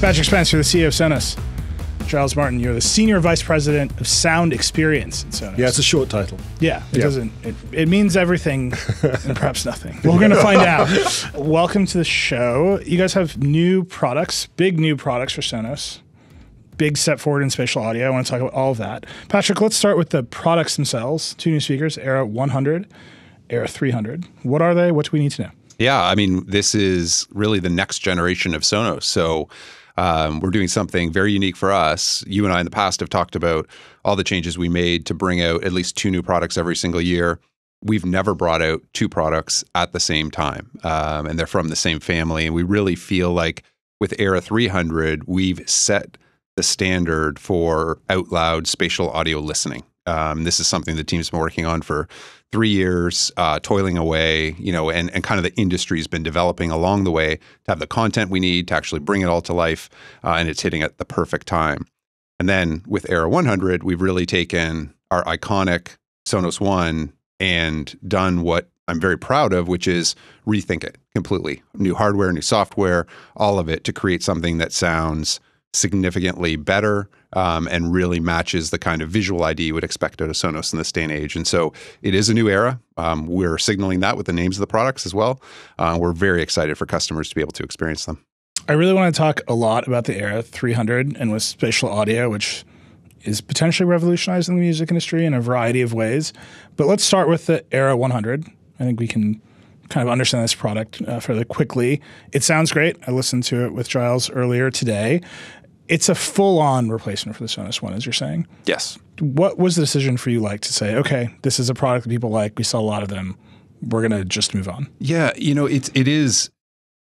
Patrick Spence, the CEO of Sonos. Giles Martin, you're the Senior Vice President of Sound Experience at Sonos. Yeah, it's a short title. Yeah, it Yeah. doesn't. It, it means everything and perhaps nothing. We're going to find out. Welcome to the show. You guys have new products, big new products for Sonos. Big step forward in spatial audio. I want to talk about all of that. Patrick, let's start with the products themselves. Two new speakers, Era 100, Era 300. What are they? What do we need to know? Yeah, I mean, this is really the next generation of Sonos. So um, we're doing something very unique for us. You and I in the past have talked about all the changes we made to bring out at least two new products every single year. We've never brought out two products at the same time, um, and they're from the same family. And we really feel like with Era 300, we've set the standard for out loud spatial audio listening. Um, this is something the team's been working on for three years, uh, toiling away, you know, and, and kind of the industry's been developing along the way to have the content we need to actually bring it all to life, uh, and it's hitting at the perfect time. And then with Era 100, we've really taken our iconic Sonos One and done what I'm very proud of, which is rethink it completely. New hardware, new software, all of it to create something that sounds significantly better um, and really matches the kind of visual ID you would expect out of Sonos in this day and age. And so it is a new era. Um, we're signaling that with the names of the products as well. Uh, we're very excited for customers to be able to experience them. I really want to talk a lot about the Era 300 and with spatial audio, which is potentially revolutionizing the music industry in a variety of ways. But let's start with the Era 100. I think we can kind of understand this product uh, fairly quickly. It sounds great. I listened to it with Giles earlier today. It's a full-on replacement for the Sonos One, as you're saying. Yes. What was the decision for you like to say, okay, this is a product that people like. We sell a lot of them. We're gonna just move on. Yeah, you know, it's it is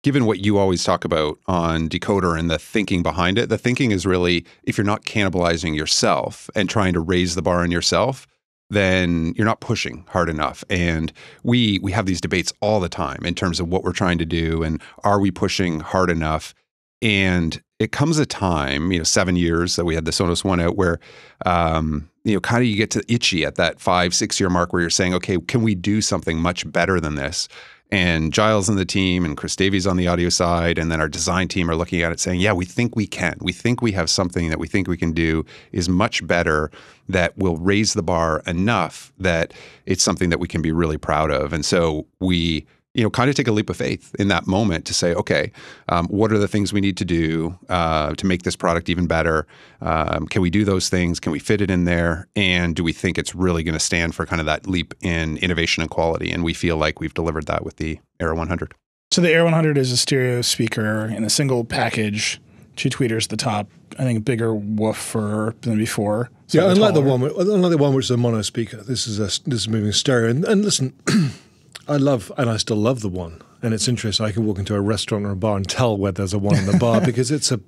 given what you always talk about on decoder and the thinking behind it. The thinking is really if you're not cannibalizing yourself and trying to raise the bar on yourself, then you're not pushing hard enough. And we we have these debates all the time in terms of what we're trying to do and are we pushing hard enough? And it comes a time, you know, seven years that we had the Sonos One out, where um, you know, kind of you get to itchy at that five, six year mark where you're saying, okay, can we do something much better than this? And Giles and the team and Chris Davies on the audio side, and then our design team are looking at it saying, yeah, we think we can. We think we have something that we think we can do is much better that will raise the bar enough that it's something that we can be really proud of. And so we you know, kind of take a leap of faith in that moment to say, okay, um, what are the things we need to do uh, to make this product even better? Um, can we do those things? Can we fit it in there? And do we think it's really going to stand for kind of that leap in innovation and quality? And we feel like we've delivered that with the Era 100. So the Era 100 is a stereo speaker in a single package, two tweeters at the top. I think a bigger woofer than before. Yeah, slightly unlike the one, with- unlike the one which is a mono speaker, this is a this is moving stereo. And, and listen, I love and I still love the one. And it's interesting. I can walk into a restaurant or a bar and tell where there's a one in the bar because it's a,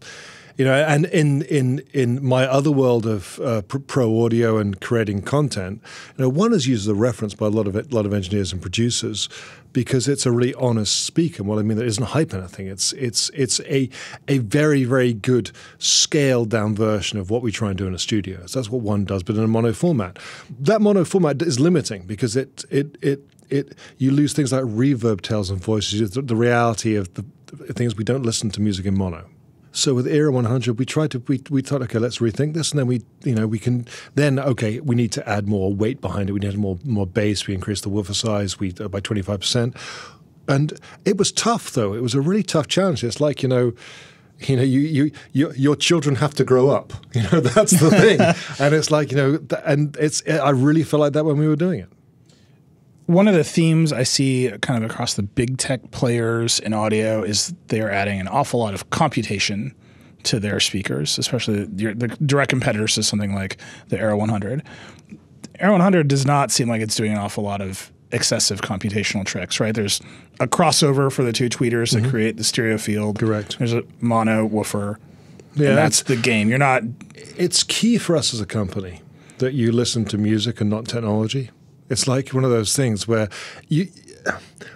you know. And in in in my other world of uh, pro audio and creating content, you know, one is used as a reference by a lot of it, lot of engineers and producers because it's a really honest speaker. what I mean, it isn't hype anything. It's it's it's a a very very good scaled down version of what we try and do in a studio. So that's what one does, but in a mono format. That mono format is limiting because it it it it you lose things like reverb tails and voices. The, the reality of the, the things we don't listen to music in mono. So with Era 100, we tried to we, we thought, okay, let's rethink this, and then we you know we can then okay, we need to add more weight behind it. We need more more bass. We increased the woofer size we uh, by 25 percent, and it was tough though. It was a really tough challenge. It's like you know. You know, you, you, you, your children have to grow up. You know, that's the thing, and it's like you know, and it's. I really felt like that when we were doing it. One of the themes I see kind of across the big tech players in audio is they are adding an awful lot of computation to their speakers, especially your, the direct competitors to something like the Era 100. Era 100 does not seem like it's doing an awful lot of excessive computational tricks, right? There's a crossover for the two tweeters that mm-hmm. create the stereo field. Correct. There's a mono woofer. Yeah, and that's the game. You're not it's key for us as a company that you listen to music and not technology. It's like one of those things where you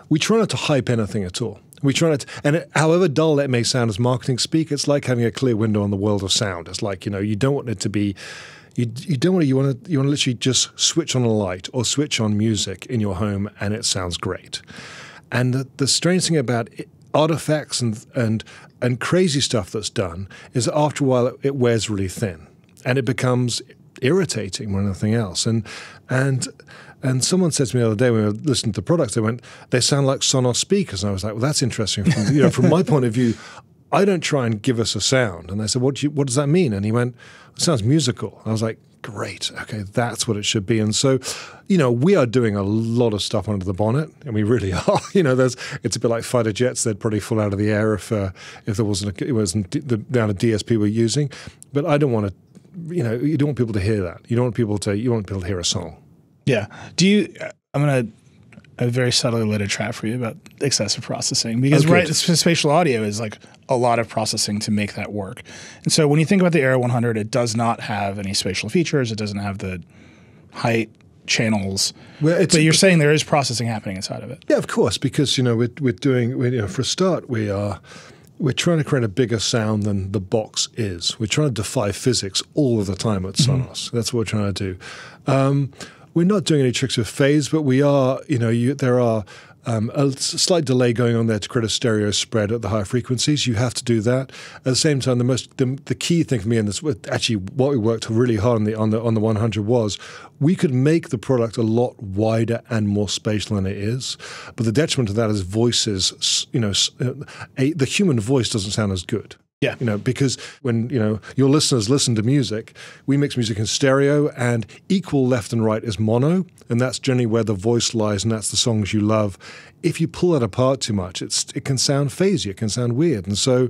we try not to hype anything at all. We try not, to, and it, however dull that may sound as marketing speak, it's like having a clear window on the world of sound. It's like you know you don't want it to be, you, you don't want to, you want to you want to literally just switch on a light or switch on music in your home and it sounds great. And the, the strange thing about it, artifacts and and and crazy stuff that's done is that after a while it, it wears really thin and it becomes irritating more than anything else. And and and someone said to me the other day when we were listening to the products, they went, they sound like Sonos speakers. And I was like, well, that's interesting. From, you know, from my point of view, I don't try and give us a sound. And they said, what, do you, what does that mean? And he went, it sounds musical. I was like, great. Okay, that's what it should be. And so, you know, we are doing a lot of stuff under the bonnet, and we really are. You know, there's it's a bit like fighter jets; they'd probably fall out of the air if uh, if there wasn't a, it wasn't the amount of DSP we're using. But I don't want to. You know, you don't want people to hear that. You don't want people to. You want people to hear a song. Yeah. Do you? I'm gonna a very subtly lit a trap for you about excessive processing because Oh, right spatial audio is like a lot of processing to make that work. And so when you think about the Era 100, it does not have any spatial features. It doesn't have the height channels. Well, but you're saying there is processing happening inside of it. Yeah, of course, because you know we're, we're doing we, you know for a start we are we're trying to create a bigger sound than the box is. We're trying to defy physics all of the time at Sonos. That's what we're trying to do. Um, we're not doing any tricks with phase, but we are. You know, you, there are. Um, a slight delay going on there to create a stereo spread at the higher frequencies. You have to do that. At the same time, the most the, the key thing for me, in this actually what we worked really hard on the on the on the 100 was we could make the product a lot wider and more spatial than it is. But the detriment of that is voices. You know, uh, a, the human voice doesn't sound as good. Yeah. You know, because when you know your listeners listen to music, we mix music in stereo, and equal left and right is mono, and that's generally where the voice lies, and that's the songs you love. If you pull that apart too much, it's it can sound phasey, it can sound weird, and so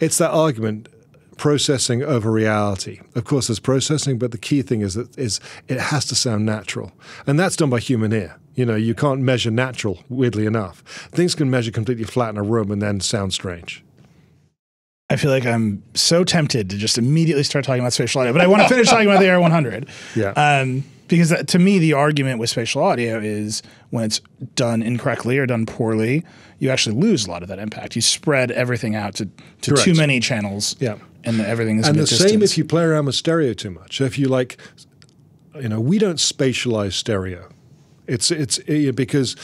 it's that argument processing over reality. Of course, there's processing, but the key thing is that is it has to sound natural, and that's done by human ear. You know, you can't measure natural. Weirdly enough, things can measure completely flat in a room and then sound strange. I feel like I'm so tempted to just immediately start talking about spatial audio, but I want to finish talking about the Era 100. Yeah. Um, because that, to me, the argument with spatial audio is when it's done incorrectly or done poorly, you actually lose a lot of that impact. You spread everything out to, to Correct. too many channels. Yeah. And everything is and the bit same if you play around with stereo too much. If you like, you know, we don't spatialize stereo. It's it's eh, because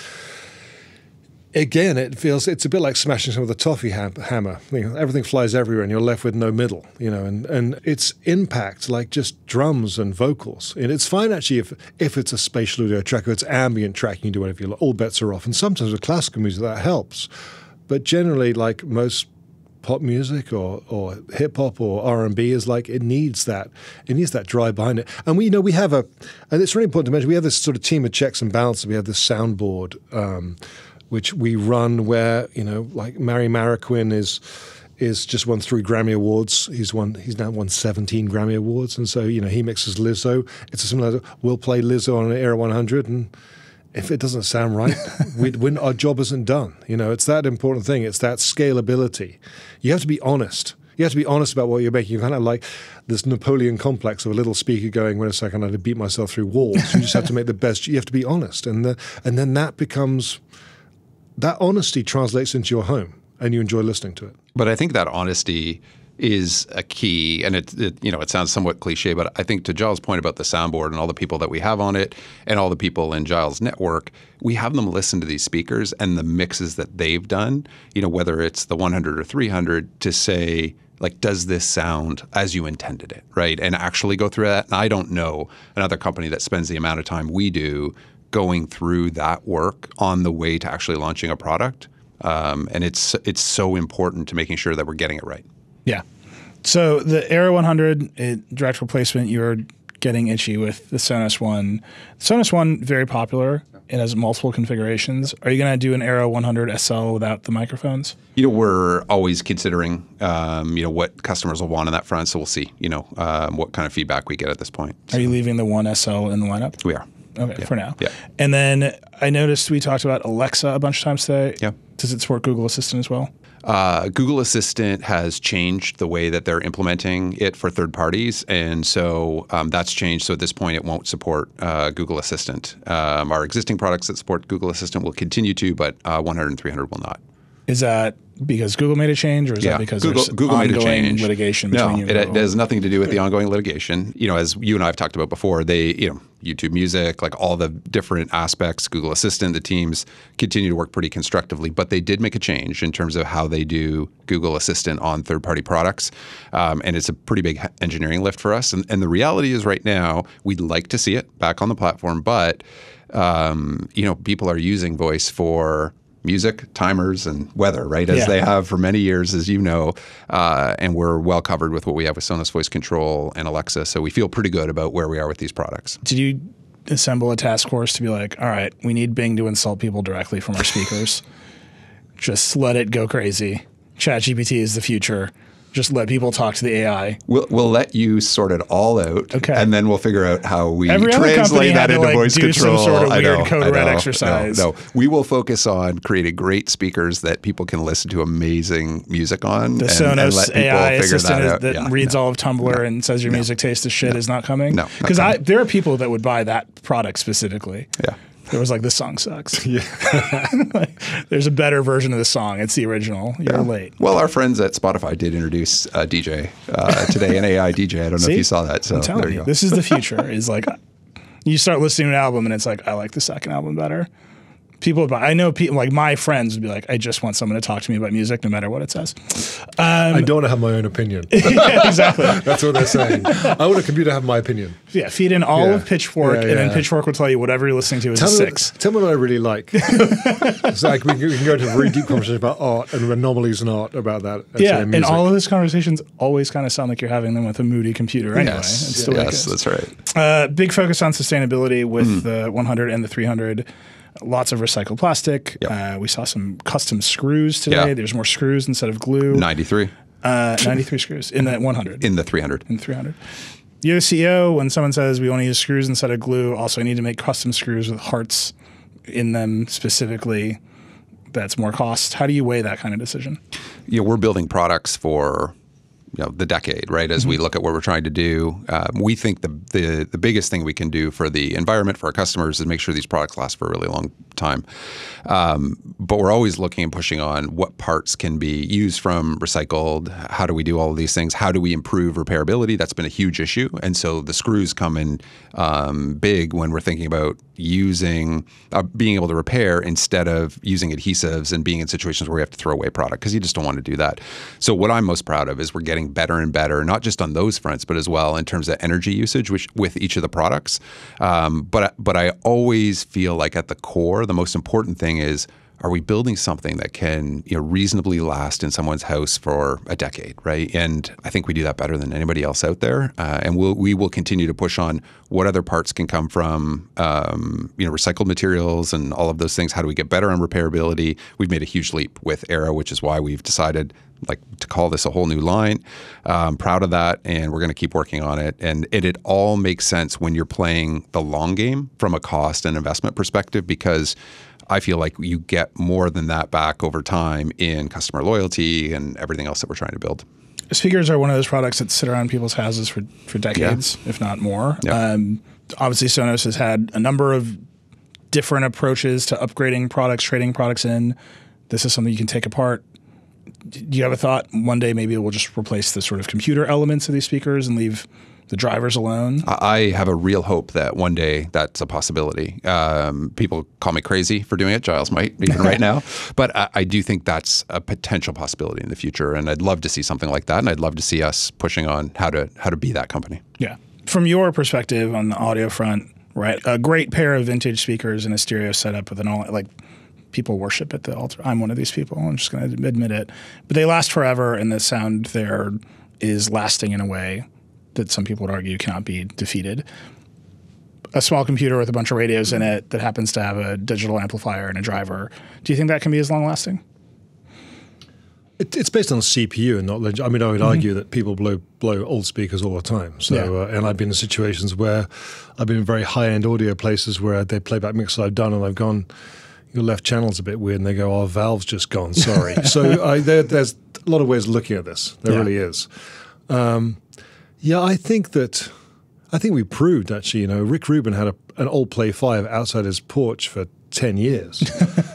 again, it feels it's a bit like smashing some of the toffee ham- hammer. You know, everything flies everywhere, and you're left with no middle. You know, and and it's impact like just drums and vocals. And it's fine actually if if it's a spatial audio track or it's ambient track, you do whatever you like. All bets are off. And sometimes with classical music that helps, but generally, like most pop music or, or hip hop or R and B is like it needs that it needs that drive behind it. And we you know we have a and it's really important to mention we have this sort of team of checks and balances. We have this soundboard um, which we run where you know like Manny Marroquin is is just won three Grammy awards. He's won he's now won 17 Grammy awards, and so you know he mixes Lizzo. It's a similar. We'll play Lizzo on an Era 100 and if it doesn't sound right, we, our job isn't done. You know, it's that important thing. It's that scalability. You have to be honest. You have to be honest about what you're making. You kind of like this Napoleon complex of a little speaker going, "Wait a second, I had to beat myself through walls." You just have to make the best. You have to be honest, and the, and then that becomes that honesty translates into your home, and you enjoy listening to it. But I think that honesty is a key, and it, it you know it sounds somewhat cliche, but I think to Giles' point about the soundboard and all the people that we have on it, and all the people in Giles' network, we have them listen to these speakers and the mixes that they've done. You know, whether it's the 100 or 300, to say like, does this sound as you intended it, right? And actually go through that. And I don't know another company that spends the amount of time we do going through that work on the way to actually launching a product. Um, and it's it's so important to making sure that we're getting it right. Yeah. So the Era 100 it, direct replacement, you're getting itchy with the Sonos One. Sonos One very popular. It has multiple configurations. Are you going to do an Era 100 SL without the microphones? You know, we're always considering, um, you know, what customers will want on that front. So we'll see, you know, um, what kind of feedback we get at this point. Are you leaving the One SL in the lineup? We are. Okay, for now. Yeah. And then I noticed we talked about Alexa a bunch of times today. Yeah. Does it support Google Assistant as well? Uh, Google Assistant has changed the way that they're implementing it for third parties, and so um, that's changed. So at this point, it won't support uh, Google Assistant. Um, our existing products that support Google Assistant will continue to, but uh, 100 and 300 will not. Is that because Google made a change, or is that because Google, Google made a ongoing change. litigation no, between you? it, and it Google? has nothing to do with the ongoing litigation. You know, as you and I have talked about before, they, you know, YouTube Music, like all the different aspects, Google Assistant, the teams continue to work pretty constructively. But they did make a change in terms of how they do Google Assistant on third-party products, um, and it's a pretty big engineering lift for us. And, and the reality is, right now, we'd like to see it back on the platform, but um, you know, people are using voice for music, timers, and weather, right? As Yeah. they have for many years, as you know. Uh, and we're well covered with what we have with Sonos Voice Control and Alexa. So we feel pretty good about where we are with these products. Did you assemble a task force to be like, all right, we need Bing to insult people directly from our speakers? Just let it go crazy. ChatGPT is the future. Just let people talk to the AI. We'll, we'll let you sort it all out, Okay. and then we'll figure out how we Every translate that into like, voice do some control. sort of I know, code I red know. exercise. No, no, we will focus on creating great speakers that people can listen to amazing music on. The and, Sonos and let people AI figure assistant that that Yeah, reads no. all of Tumblr and says your music taste is shit is not coming. No, because I there are people that would buy that product specifically. Yeah. There was like this song sucks. Yeah, like, there's a better version of the song. It's the original. You're late. Well, our friends at Spotify did introduce a DJ uh, today, an AI DJ. I don't know if you saw that. So there you, you go. this is the future. is like you start listening to an album and it's like I like the second album better. People, would buy, I know people like my friends would be like, I just want someone to talk to me about music, no matter what it says. I don't have my own opinion. yeah, exactly. That's what they're saying. I want a computer to have my opinion. Yeah, feed in all Yeah. of Pitchfork, Yeah, and then. Pitchfork will tell you whatever you're listening to is Tell a me, six. tell me what I really like. it's like we can, we can go into a very deep conversation about art and anomalies in art about that. Yeah, in and all of those conversations always kind of sound like you're having them with a moody computer anyway. yes, It's the way it yes, goes. that's right. Uh, big focus on sustainability with Mm. the 100 and the 300. Lots of recycled plastic. Yep. Uh, we saw some custom screws today. Yeah. There's more screws instead of glue. 93 Uh, 93 screws in that 100 in the 300. and 300. You're the CEO. When someone says we only use screws instead of glue, also I need to make custom screws with hearts in them specifically. That's more cost. How do you weigh that kind of decision? you know, we're building products for you know the decade, right? As we look at what we're trying to do, um, we think the, the the biggest thing we can do for the environment for our customers is make sure these products last for a really long time. Um, but we're always looking and pushing on what parts can be used from recycled. How do we do all of these things? How do we improve repairability? That's been a huge issue, and so the screws come in um, big when we're thinking about using uh, being able to repair instead of using adhesives and being in situations where we have to throw away product because you just don't want to do that. So what I'm most proud of is we're getting better and better, not just on those fronts, but as well in terms of energy usage, which with each of the products. Um, but but I always feel like at the core, the most important thing is are we building something that can you know reasonably last in someone's house for a decade, right? And I think we do that better than anybody else out there. Uh, and we'll, we will continue to push on what other parts can come from um, you know recycled materials and all of those things. How do we get better on repairability? We've made a huge leap with Era, which is why we've decided like to call this a whole new line. Um, proud of that, and we're going to keep working on it. And it, it all makes sense when you're playing the long game from a cost and investment perspective because I feel like you get more than that back over time in customer loyalty and everything else that we're trying to build. Speakers are one of those products that sit around people's houses for, for decades, if not more. Yeah. Um, obviously, Sonos has had a number of different approaches to upgrading products, trading products in. This is something you can take apart. Do you have a thought? One day, maybe we'll just replace the sort of computer elements of these speakers and leave the drivers alone. I have a real hope that one day that's a possibility. Um, people call me crazy for doing it. Giles might even right now, but I, I do think that's a potential possibility in the future, and I'd love to see something like that, and I'd love to see us pushing on how to how to be that company. Yeah. From your perspective on the audio front, right? A great pair of vintage speakers and a stereo setup with an all like people worship at the altar. I'm one of these people. I'm just going to admit it. But they last forever, and the sound there is lasting in a way that some people would argue cannot be defeated. A small computer with a bunch of radios in it that happens to have a digital amplifier and a driver. Do you think that can be as long lasting? It, it's based on CPU and not. I mean, I would argue that people blow blow old speakers all the time. So, Yeah. uh, and I've been in situations where I've been in very high end audio places where they playback mix that I've done, and I've gone, your left channel's a bit weird, and they go, "Our valve's just gone." Sorry. so I, there, there's a lot of ways of looking at this. There Yeah. really is. Um, yeah, I think that. I think we proved actually. You know, Rick Rubin had a, an old Play Five outside his porch for ten years.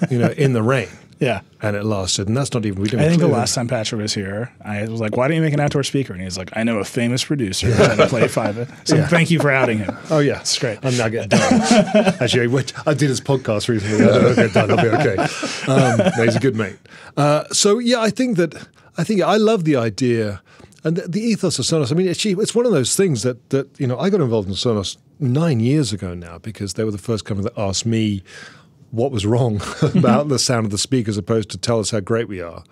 you know, in the rain. Yeah. and it lasted. And that's not even. We didn't I think the last time Patrick was here, I was like, "Why don't you make an outdoor speaker?" And he's like, "I know a famous producer had to play five. So thank you for outing him. Oh yeah, It's great. I'm not getting done. Actually, I, went, I did his podcast recently. I don't get done. I'll be okay. Um, no, he's a good mate. Uh, so yeah, I think that I think I love the idea and the, the ethos of Sonos. I mean, it's, it's one of those things that that you know I got involved in Sonos nine years ago now because they were the first company that asked me what was wrong about the sound of the speaker as opposed to tell us how great we are.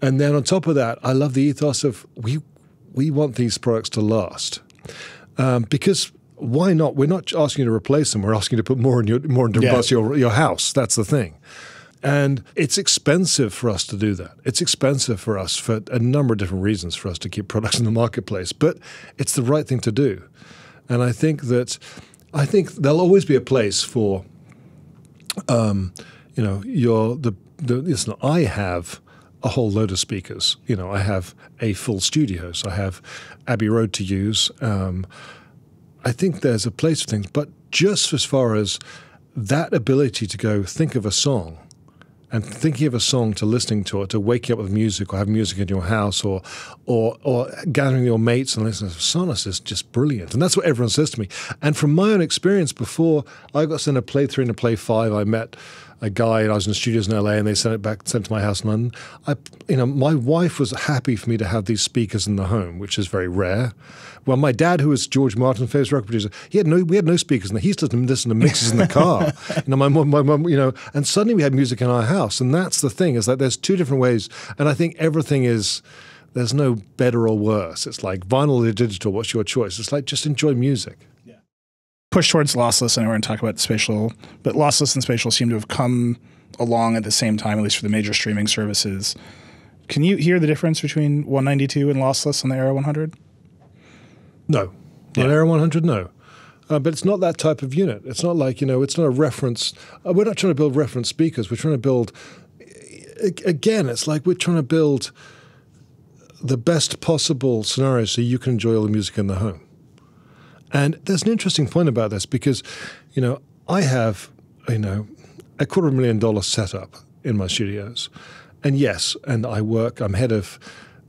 And then on top of that, I love the ethos of we we want these products to last um, because why not? We're not asking you to replace them. We're asking you to put more in your more into Yeah. your your house. That's the thing. And it's expensive for us to do that. It's expensive for us for a number of different reasons for us to keep products in the marketplace. But it's the right thing to do. And I think that I think there'll always be a place for um, you know, your the the listen, I have a whole load of speakers. You know, I have a full studio, so I have Abbey Road to use. Um, I think there's a place for things, but just as far as that ability to go think of a song and thinking of a song to listening to it, to you up with music or have music in your house or or or gathering your mates and listening to Sonos is just brilliant. And that's what everyone says to me. And from my own experience before I got sent a play three and a play five, I met a guy and I was in the studios in LA and they sent it back sent it to my house in London. I you know, my wife was happy for me to have these speakers in the home, which is very rare. Well, my dad, who was George Martin's favorite record producer, he had no, we had no speakers in there. He used to listen to mixes in the car. you know, my mum, my mum, you know, and suddenly we had music in our house, and that's the thing is that there's two different ways, and I think everything is. There's no better or worse. It's like vinyl or digital. What's your choice? It's like just enjoy music. Push towards lossless. I know we're going to talk about spatial, but lossless and spatial seem to have come along at the same time, at least for the major streaming services. Can you hear the difference between 192 and lossless on the Era 100? No, on Era 100, no. Uh, but it's not that type of unit. It's not like you know. It's not a reference. Uh, we're not trying to build reference speakers. We're trying to build. Again, it's like we're trying to build the best possible scenario so you can enjoy all the music in the home. And there's an interesting point about this because, you know, I have, you know, a quarter of a million dollar setup in my studios. And yes, and I work, I'm head of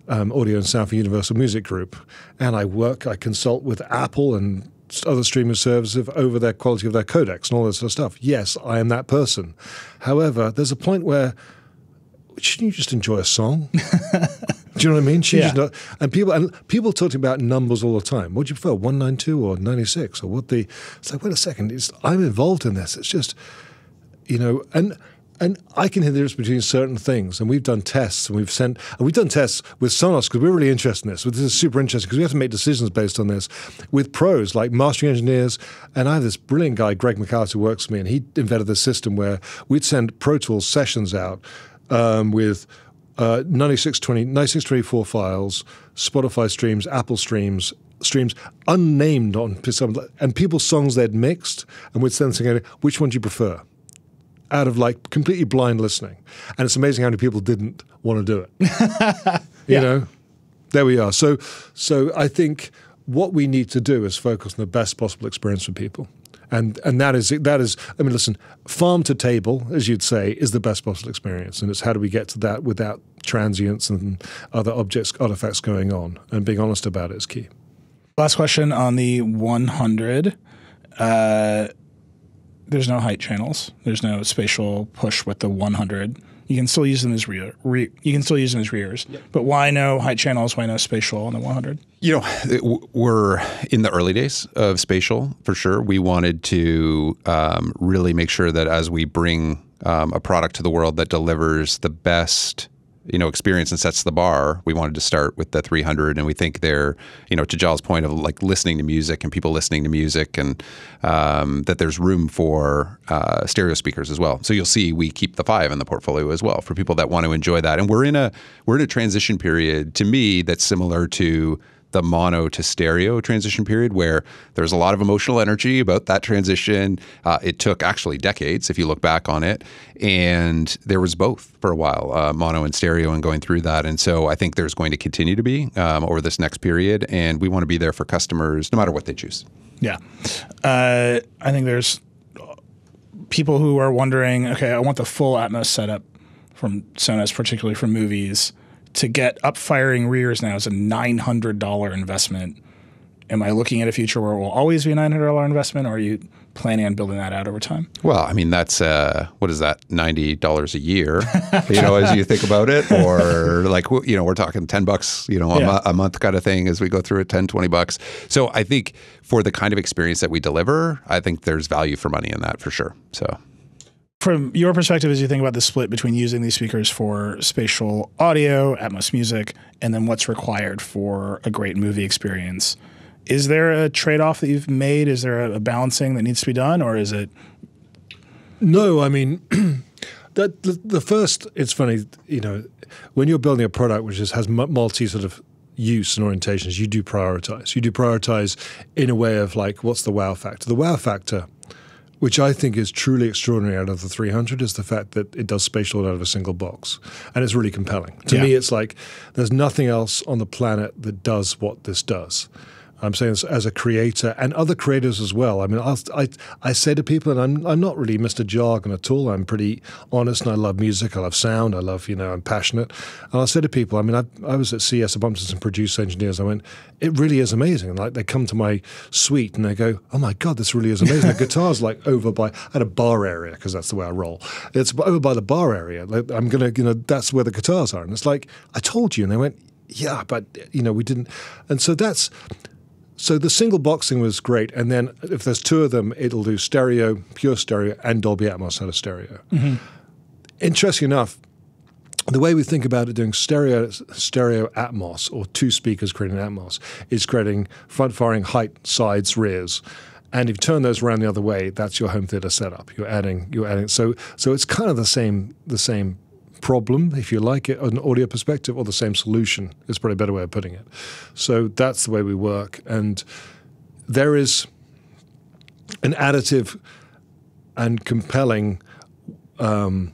um, audio and sound for Universal Music Group. And I work, I consult with Apple and other streaming services over their quality of their codecs and all this sort of stuff. Yes, I am that person. However, there's a point where shouldn't you just enjoy a song? Do you know what I mean? She Yeah. just not, and people and people talk about numbers all the time. What do you prefer, one nine two or ninety six, or what the? It's like wait a second. It's, I'm involved in this. It's just, you know, and and I can hear the difference between certain things. And we've done tests, and we've sent, and we've done tests with Sonos because we're really interested in this. This is super interesting because we have to make decisions based on this with pros like mastering engineers. And I have this brilliant guy, Greg McAllister, who works for me, and he invented this system where we'd send Pro Tools sessions out um, with uh, 9620, 9624 files, Spotify streams, Apple streams, streams unnamed on some, and people's songs they'd mixed, and we'd send something. Which one do you prefer? Out of like completely blind listening, and it's amazing how many people didn't want to do it. you know, there we are. So, so I think what we need to do is focus on the best possible experience for people. And, and that is that is I mean listen farm to table as you'd say is the best possible experience and it's how do we get to that without transients and other objects artifacts going on and being honest about it is key. Last question on the 100. Uh, there's no height channels. There's no spatial push with the 100. You can still use them as rear. Re, you can still use them as rears. But why no height channels? Why no spatial on the 100? You know, it- we're in the early days of spatial for sure. We wanted to um, really make sure that as we bring um, a product to the world that delivers the best, you know, experience and sets the bar, we wanted to start with the 300. And we think they're, you know, to Giles' point of like listening to music and people listening to music, and um, that there's room for uh, stereo speakers as well. So you'll see we keep the five in the portfolio as well for people that want to enjoy that. And we're in a we're in a transition period to me that's similar to the mono to stereo transition period where there's a lot of emotional energy about that transition. Uh, it took actually decades if you look back on it. And there was both for a while, uh, mono and stereo, and going through that. And so I think there's going to continue to be um, over this next period. And we want to be there for customers no matter what they choose. Yeah. Uh, I think there's people who are wondering okay, I want the full Atmos setup from Sonos, particularly for movies, to get up firing rears now is a nine hundred dollar investment. Am I looking at a future where it will always be a nine hundred dollar investment, or are you planning on building that out over time? Well, I mean, that's uh, what is that? Ninety dollars a year, you know, as you think about it, or like you know, we're talking ten bucks, you know, a, Yeah. mo- a month kind of thing as we go through it, 10, 20 bucks. So I think for the kind of experience that we deliver, I think there's value for money in that for sure. So From your perspective, as you think about the split between using these speakers for spatial audio, Atmos music, and then what's required for a great movie experience, is there a trade off that you've made? Is there a, balancing that needs to be done, or is it No, I mean, that the, the first. It's funny, you know, when you're building a product which is, has multi sort of use and orientations, you do prioritize. You do prioritize in a way of like, what's the wow factor? The wow factor, which I think is truly extraordinary out of the 300, is the fact that it does spatial out of a single box, and it's really compelling. To Yeah. me, it's like there's nothing else on the planet that does what this does. I'm saying this as a creator and other creators as well. I mean, I'll, I I say to people, and I'm I'm not really Mr. Jargon at all. I'm pretty honest, and I love music. I love sound. I love you know. I'm passionate, and I say to people, I mean, I, I was at CES. I bumped into some producer engineers. I went, it really is amazing. And like they come to my suite and they go, oh my god, this really is amazing. the guitar's like over by at a bar area because that's the way I roll. It's over by the bar area. Like, I'm gonna, you know, that's where the guitars are. And it's like I told you, and they went, yeah, but you know, we didn't. And so that's so the single boxing was great, and then if there's two of them, it'll do stereo, pure stereo, and Dolby Atmos out of stereo. Mm-hmm. Interesting enough, the way we think about it doing stereo stereo Atmos or two speakers creating Atmos is creating front firing height, sides, rears. And if you turn those around the other way, that's your home theater setup. You're adding, you're adding. So, so it's kind of the same, the same problem, if you like it, an audio perspective, or the same solution is probably a better way of putting it. So that's the way we work, and there is an additive and compelling um,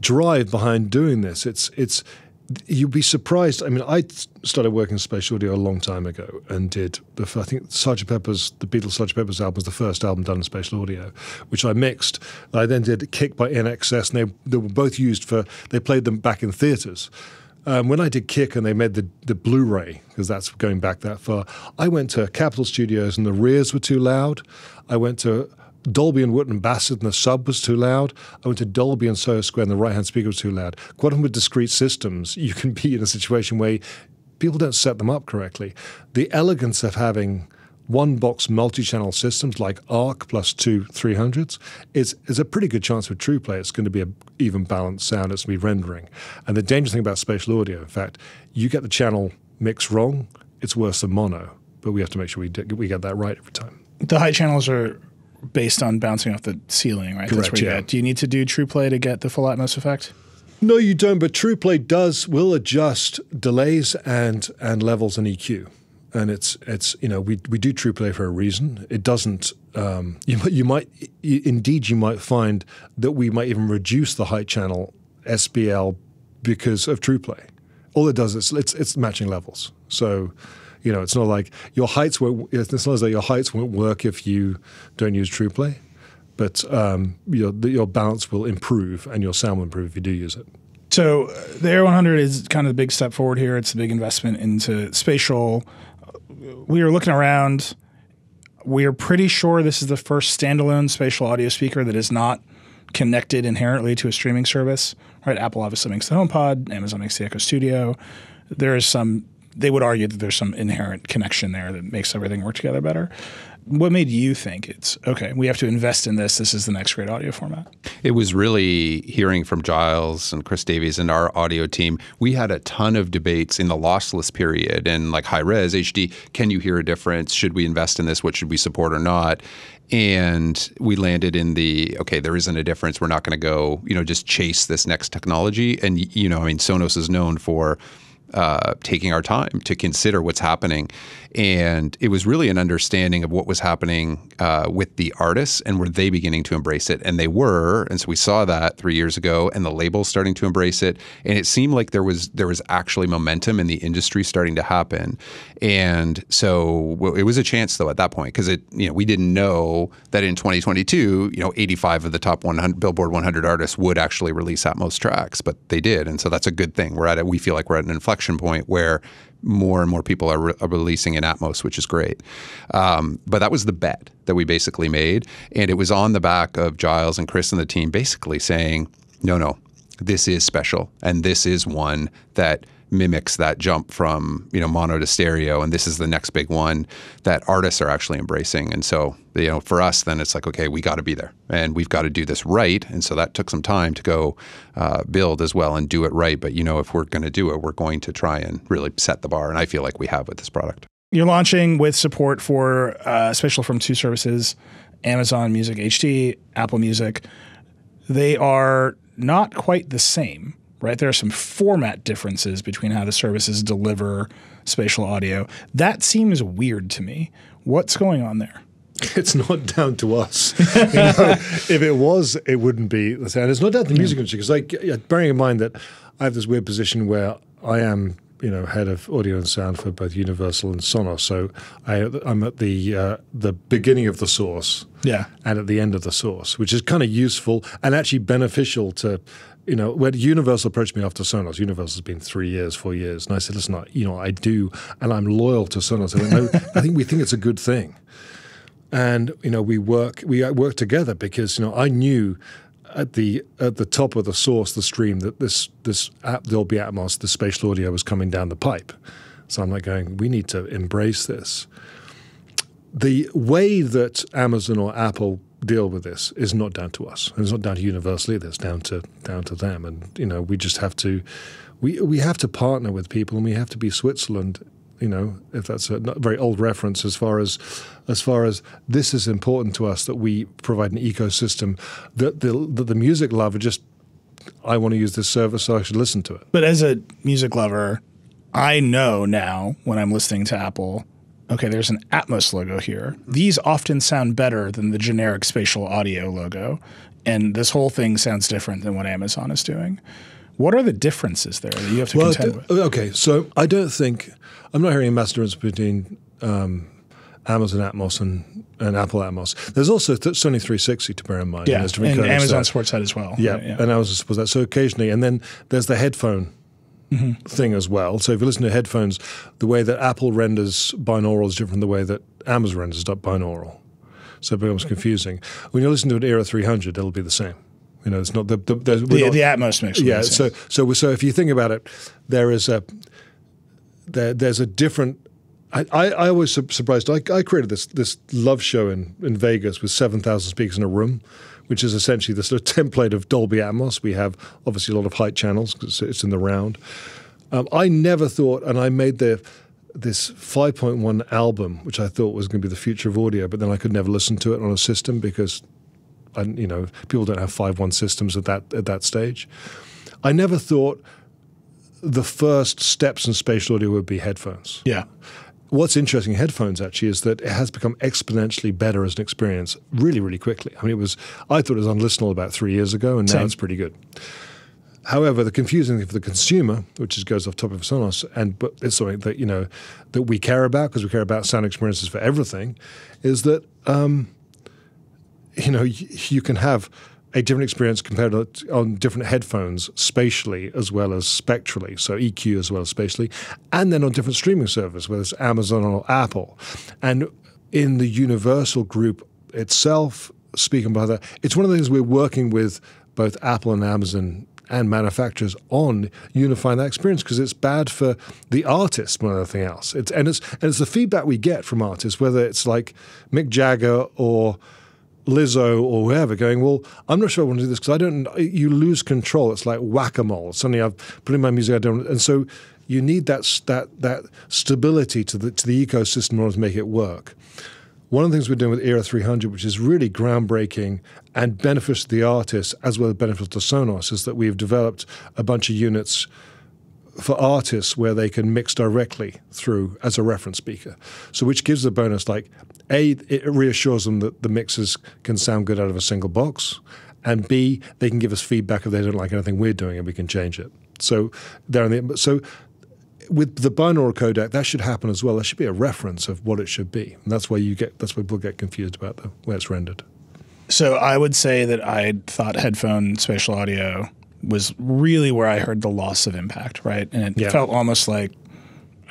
drive behind doing this. It's it's you'd be surprised. I mean, I started working in spatial audio a long time ago and did I think Sgt. Pepper's the Beatles Sgt. Pepper's album was the first album done in spatial audio, which I mixed. I then did Kick by INXS, and they they were both used for they played them back in theaters. Um, when I did Kick and they made the, the Blu-ray, because that's going back that far, I went to Capitol Studios and the rears were too loud. I went to Dolby and Wootton Bassett and the sub was too loud. I went to Dolby and Soho Square and the right-hand speaker was too loud. Quite often with discrete systems, you can be in a situation where people don't set them up correctly. The elegance of having one box multi-channel systems like ARC plus two 300s is, is a pretty good chance with TruePlay it's going to be a even balanced sound it's going to be rendering. And the dangerous thing about spatial audio, in fact, you get the channel mix wrong, it's worse than mono. But we have to make sure we, we get that right every time. the height channels are based on bouncing off the ceiling, right? Correct, That's where you yeah. get. Do you need to do true play to get the full Atmos effect? No, you don't. But TruePlay does will adjust delays and and levels and EQ, and it's it's you know we we do TruePlay for a reason. It doesn't. Um, you might you might indeed you might find that we might even reduce the height channel SPL because of TruePlay. All it does is it's it's matching levels. So. You know, it's not like your heights won't. It's not as though your heights won't work if you don't use TruePlay, but um, your your balance will improve and your sound will improve if you do use it. So uh, the Era 100 is kind of the big step forward here. It's a big investment into spatial. We are looking around. We are pretty sure this is the first standalone spatial audio speaker that is not connected inherently to a streaming service. Right? Apple obviously makes the HomePod. Amazon makes the Echo Studio. There is some. They would argue that there's some inherent connection there that makes everything work together better. What made you think it's okay? We have to invest in this. This is the next great audio format. It was really hearing from Giles and Chris Davies and our audio team. We had a ton of debates in the lossless period and like high res HD. Can you hear a difference? Should we invest in this? What should we support or not? And we landed in the okay, there isn't a difference. We're not going to go, you know, just chase this next technology. And you know, I mean, Sonos is known for uh, taking our time to consider what's happening. And it was really an understanding of what was happening uh, with the artists and were they beginning to embrace it? And they were. And so we saw that three years ago, and the labels starting to embrace it. And it seemed like there was there was actually momentum in the industry starting to happen. And so well, it was a chance though at that point because it you know we didn't know that in 2022 you know 85 of the top 100 Billboard 100 artists would actually release Atmos tracks, but they did, and so that's a good thing. We're at it. We feel like we're at an inflection point where more and more people are, re- are releasing in Atmos, which is great. Um, but that was the bet that we basically made, and it was on the back of Giles and Chris and the team basically saying, "No, no, this is special, and this is one that." Mimics that jump from you know mono to stereo and this is the next big one that artists are actually embracing. And so you know for us then it's like okay we got to be there and we've got to do this right. And so that took some time to go uh, build as well and do it right. But you know if we're going to do it we're going to try and really set the bar and i feel like we have with this product. You're launching with support for uh, spatial from two services amazon music hd apple music. They are not quite the same right? There are some format differences between how the services deliver spatial audio. That seems weird to me. What's going on there? It's not down to us. you know, if it was, it wouldn't be the same. And it's not down to the music industry because, like, bearing in mind that I have this weird position where I am, you know, head of audio and sound for both Universal and Sonos. So I, am at the uh, the beginning of the source, yeah, and at the end of the source, which is kind of useful and actually beneficial to you know, when Universal approached me after Sonos, Universal's been three years, four years, and I said, listen, I, you know, I do, and I'm loyal to Sonos. I went, no, I think we think it's a good thing, and you know, we work we uh, work together because you know I knew at the at the top of the source, the stream, that this this app Dolby Atmos, the spatial audio was coming down the pipe. So I'm like going, we need to embrace this. The way that Amazon or Apple deal with this is not down to us. It's not down to Universal either. It's down to down to them. And you know, we just have to we we have to partner with people, and we have to be Switzerland. You know, if that's a very old reference, as far as as far as this is important to us that we provide an ecosystem that the that the music lover just I want to use this service, so I should listen to it. But as a music lover, I know now when I'm listening to Apple okay, there's an Atmos logo here. These often sound better than the generic spatial audio logo. And this whole thing sounds different than what Amazon is doing. What are the differences there that you have to well, contend with? Okay, so I don't think I'm not hearing a massive difference between um, Amazon Atmos and, and Apple Atmos. There's also Sony 360 to bear in mind. Yeah, and, and Amazon supports that as well. Yeah, right, yeah. and Amazon supports that. So occasionally, and then there's the headphone mm-hmm. thing as well. So if you listen to headphones, the way that Apple renders binaural is different from the way that Amazon renders binaural. So it becomes confusing. When you listen to an Era 300, it'll be the same. You know, it's not the the, the, not, the Atmos mix. Yeah. So so so if you think about it, there is a there, there's a different I, I, I was surprised. I, I, created this this love show in, in Vegas with seven thousand speakers in a room, which is essentially the sort of template of Dolby Atmos. We have obviously a lot of height channels because it's in the round. Um, I never thought, and I made the this 5.1 album, which I thought was going to be the future of audio, but then I could never listen to it on a system because, I, you know, people don't have 5.1 systems at that at that stage. I never thought the first steps in spatial audio would be headphones. Yeah. What's interesting in headphones actually is that it has become exponentially better as an experience really, really quickly. I mean, it was I thought it was unlistenable about three years ago, and now Same. it's pretty good. However, the confusing thing for the consumer, which is, goes off top of Sonos, and but it's something that you know that we care about because we care about sound experiences for everything, is that um, you know you, you can have a different experience compared to on different headphones spatially as well as spectrally, so EQ as well as spatially, and then on different streaming services, whether it's Amazon or Apple. And in the Universal group itself, speaking about that, it's one of the things we're working with both Apple and Amazon and manufacturers on unifying that experience because it's bad for the artist more than anything else. It's, and it's and it's the feedback we get from artists, whether it's like Mick Jagger or Lizzo or whoever going, well, I'm not sure I want to do this because I don't. You lose control. It's like whack a mole. Suddenly I've put in my music. I don't, and so you need that that that stability to the to the ecosystem in order to make it work. One of the things we're doing with Era 300, which is really groundbreaking and beneficial to the artists as well as beneficial to Sonos, is that we've developed a bunch of units for artists where they can mix directly through as a reference speaker. So which gives a bonus like a it reassures them that the mixes can sound good out of a single box, and b they can give us feedback if they don't like anything we're doing and we can change it. So they're in the so with the binaural codec, that should happen as well. There should be a reference of what it should be, and that's why you get that's why people get confused about the way it's rendered. So I would say that I thought headphone spatial audio was really where I heard the loss of impact, right? And it Yeah. felt almost like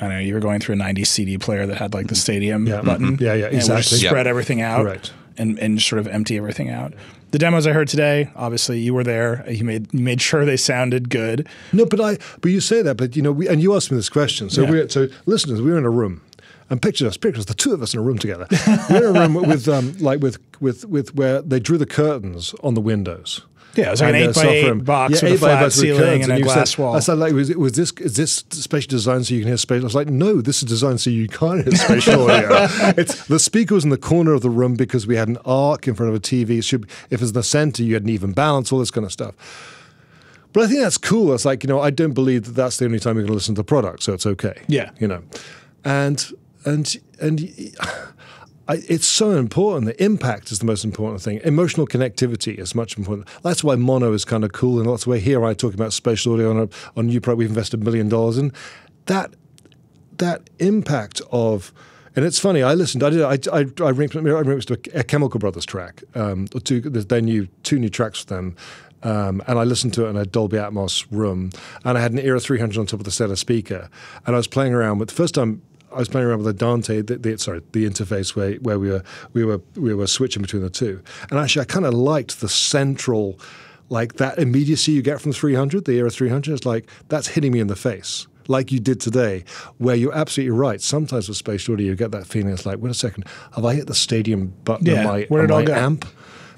I know you were going through a '90s CD player that had like the stadium Yeah. button, Mhm. Yeah, yeah, and it would just exactly. spread everything out, Correct. and and sort of empty everything out. The demos I heard today, obviously you were there. You made you made sure they sounded good. No, but I but you say that, but you know, we, and you asked me this question. So Yeah. we're so listeners, we're in a room. And picture us, picture us, the two of us in a room together. we're in a room with um, like with with with where they drew the curtains on the windows. Yeah, it was like an And, eight by eight box Yeah, with a eight eight flat ceiling curtains. and a glass said, wall. I said, like, was, was this is this spatial design so you can hear spatial? I was like, no, this is designed so you can't hear spatial audio. It's the speaker was in the corner of the room because we had an arc in front of a TV. It should, if it's in the center, you had an even balance, all this kind of stuff. But I think that's cool. It's like you know, I don't believe that that's the only time you're going to listen to the product, so it's okay. Yeah. you know, and and and I, it's so important. The impact is the most important thing. Emotional connectivity is much important. That's why mono is kind of cool, and that's why here I talk about spatial audio on a on new product we've invested a million dollars in. That that impact of and it's funny. I listened. I did. I I, I remixed, I remixed a, Chemical Brothers track. Um, or two. They new two new tracks for them. Um, and I listened to it in a Dolby Atmos room, and I had an Era 300 on top of the set of speaker, and I was playing around with. the First time I was playing around with the Dante, the, the, sorry, the interface where, where we were we were we were switching between the two, and actually I kind of liked the central, like that immediacy you get from 300, the Era 300. It's like that's hitting me in the face like you did today, where you're absolutely right. Sometimes with spatial audio, you get that feeling. It's like, wait a second, have I hit the stadium button Yeah, on my, where on my amp?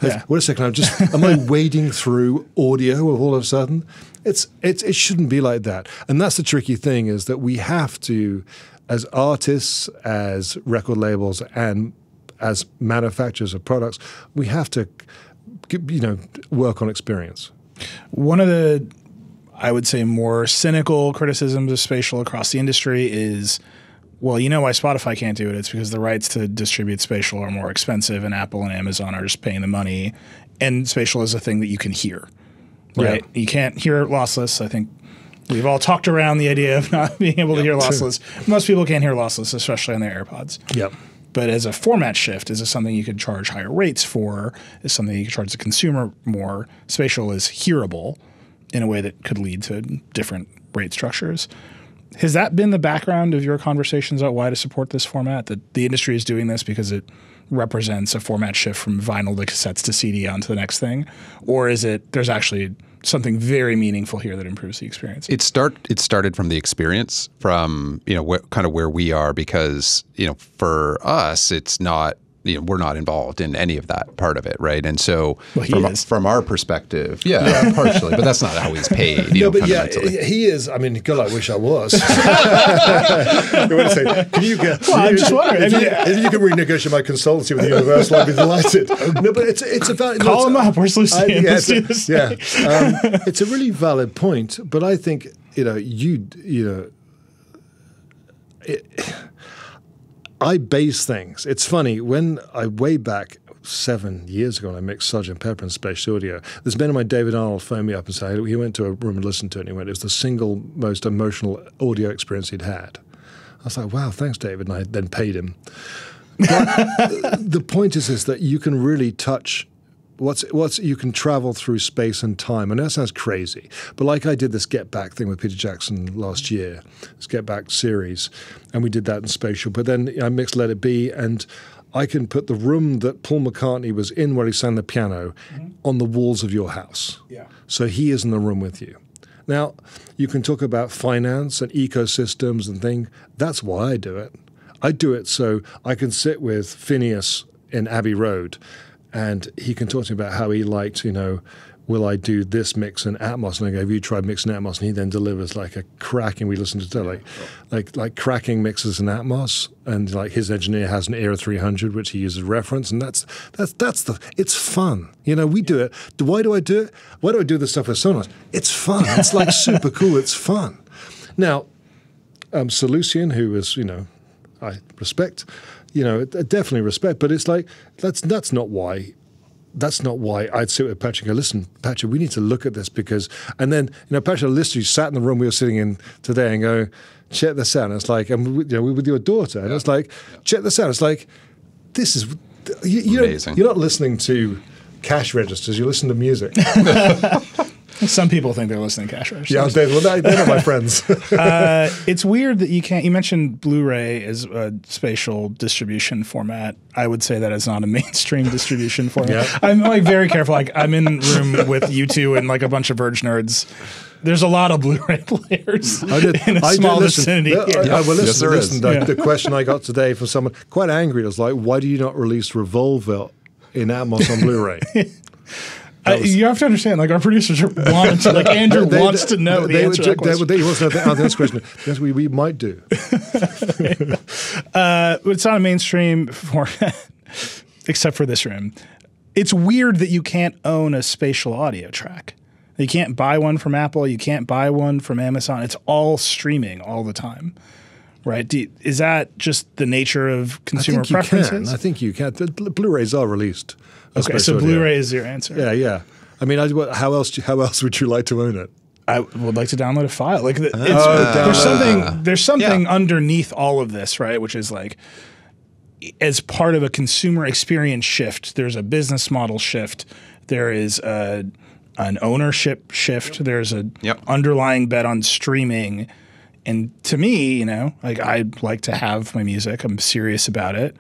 Has- Yeah. Wait a second, I'm just am I wading through audio all of a sudden? It's it's it shouldn't be like that. And that's the tricky thing is that we have to, as artists, as record labels, and as manufacturers of products, we have to, you know, work on experience. One of the, I would say, more cynical criticisms of spatial across the industry is, well, you know why Spotify can't do it? It's because the rights to distribute spatial are more expensive, and Apple and Amazon are just paying the money. And spatial is a thing that you can hear, right? Yeah. You can't hear it lossless. I think we've all talked around the idea of not being able to hear lossless. Most people can't hear lossless, especially on their AirPods. Yep. But as a format shift, is it something you could charge higher rates for? Is something you could charge the consumer more? Spatial is hearable in a way that could lead to different rate structures. Has that been the background of your conversations about why to support this format? That the industry is doing this because it represents a format shift from vinyl to cassettes to CD onto the next thing? Or is it there's actually something very meaningful here that improves the experience? It start it started from the experience, from you know wh- kind of where we are, because you know for us it's not you know we're not involved in any of that part of it, right? And so Well, from from our perspective, yeah, partially, but that's not how he's paid. You know, fundamentally. he is. I mean, God, I wish I was. you want to say, can you get? Well, I'm just wondering. If, I mean, you, if you can renegotiate my consultancy with Universal, I'd be delighted. No, but it's it's about Call no, him up. Where's Lucian? I- yeah, it's, this. yeah. Um, it's a really valid point, but I think you know you you know. It, I base things. It's funny when I way back seven years ago when I mixed Sergeant Pepper and Spatial Audio. This man of mine, David Arnold, phoned me up and said he went to a room and listened to it. and He went, "It was the single most emotional audio experience he'd had." I was like, "Wow, thanks, David," and I then paid him. But the point is, is that you can really touch. What's what's you can travel through space and time. I know that sounds crazy, but like I did this Get Back thing with Peter Jackson last year, this Get Back series, and we did that in spatial. But then I mixed Let It Be, and I can put the room that Paul McCartney was in where he sang the piano mm-hmm. on the walls of your house. Yeah. So he is in the room with you. Now, you can talk about finance and ecosystems and things. That's why I do it. I do it so I can sit with Finneas in Abbey Road and he can talk to me about how he liked, you know, will I do this mix in Atmos? And I go, have you tried mixing Atmos? And he then delivers like a cracking, we listen to like, like, like cracking mixes in Atmos. And like his engineer has an Era 300, which he uses reference. And that's, that's, that's the, it's fun. You know, we do it. Why do I do it? Why do I do this stuff with Sonos? It's fun. It's like super cool. It's fun. Now, um, Sir Lucian, who was, you know, I respect, you know, definitely respect, but it's like that's that's not why. That's not why I'd sit with Patrick and go, listen, Patrick, we need to look at this because, and then, you know, Patrick literally sat in the room we were sitting in today and go, check this out. And it's like, and we, you know, we with your daughter, and it's like, check this out. It's like, this is, you, you Amazing. You're not listening to cash registers, you listen to music. Some people think they're listening to cash registers. yeah, they, well, they, they're my friends. uh, it's weird that you can't. You mentioned Blu-ray as a spatial distribution format. I would say that is not a mainstream distribution format. Yeah. I'm like very careful. Like I'm in room with you two and like a bunch of Verge nerds. There's a lot of Blu-ray players I did, in a I small listen. vicinity. Yeah, I, here. I, well, listen, Yes, there listen, is. The, Yeah. the question I got today from someone quite angry was like, why do you not release Revolver in Atmos on Blu-ray? I- you have to understand, like our producers are wanting to, like Andrew They- wants they- to know they, the answer to that they, question. they, he wants to know the answer to this question. Yes, we, we might do. Uh, it's not a mainstream format, except for this room. It's weird that you can't own a spatial audio track. You can't buy one from Apple. You can't buy one from Amazon. It's all streaming all the time, right? Do you- is that just the nature of consumer I consumer think you preferences? can. I think you can. The Blu- Blu-rays are released. okay, so. Blu-ray is your answer. Yeah, yeah. I mean, I, what- how else? How else would you like to own it? I would like to download a file. Like the- ah. it's, download. there's something there's something Yeah. underneath all of this, right? Which is like as part of a consumer experience shift, there's a business model shift. There is a an ownership shift. There's a Yep. underlying bet on streaming. And to me, you know, like I like to have my music. I'm serious about it.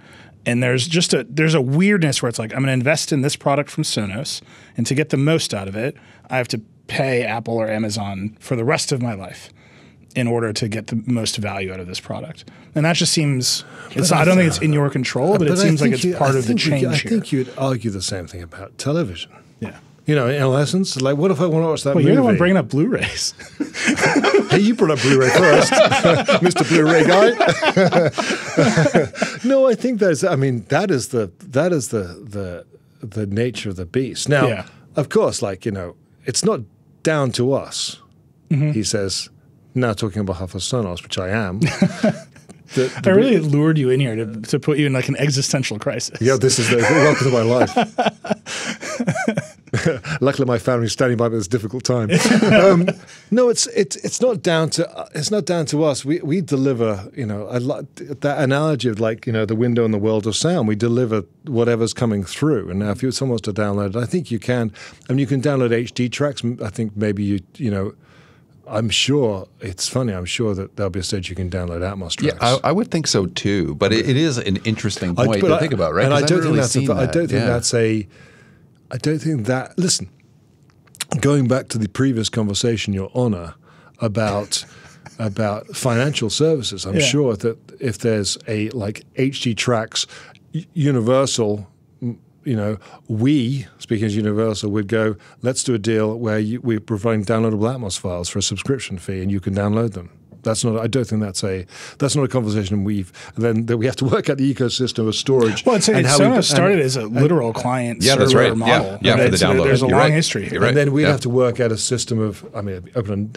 And there's just a there's a weirdness where it's like I'm going to invest in this product from Sonos, and to get the most out of it, I have to pay Apple or Amazon for the rest of my life in order to get the most value out of this product. And that just seems it's I don't think it's in your control, but, it seems like it's you- part I of the think you- change I here. think you'd argue the same thing about television. yeah. You know, in essence, like, what if I want to watch that Well, movie? you're the one bringing up Blu-rays. Hey, you brought up Blu-ray first, Mr. Blu-ray guy. no, I think that's. I mean, that is the that is the the the nature of the beast. Now, Yeah. of course, like you know, it's not down to us. Mm-hmm. He says, now talking on behalf of Sonos, which I am. the, I really lured you in here to, to put you in like an existential crisis. Yeah, this is the welcome to my life. Luckily, my family's standing by me at this difficult time. um, no, it's it's it's not down to it's not down to us. We we deliver. You know, I like that analogy of like you know the window in the world of sound. We deliver whatever's coming through. And now, if you someone wants to download it, I think you can. I mean, you can download HD tracks. I think maybe you you know. I'm sure it's funny. I'm sure that there'll be a stage you can download Atmos Yeah, tracks. I, I would think so too. But it, it is an interesting point but to I- think about, right? And I don't really that's. A, seen I don't think Yeah. that's a. I don't think that. Listen, going back to the previous conversation, Your Honour, about about financial services, I'm Yeah. sure that if there's a like HD Tracks, Universal. You know, we, speaking as Universal, would go, let's do a deal where you, we're providing downloadable Atmos files for a subscription fee and you can download them. That's not. I don't think that's a. That's not a conversation we've. Then that we have to work out the ecosystem of storage. Well, it's, and it's how we- Sonos and- started as a literal client yeah, server right. model. Yeah. Yeah, for right? the So download. There's a You're long right. history here. Right. And then we'd Yeah. have to work out a system of, I mean, open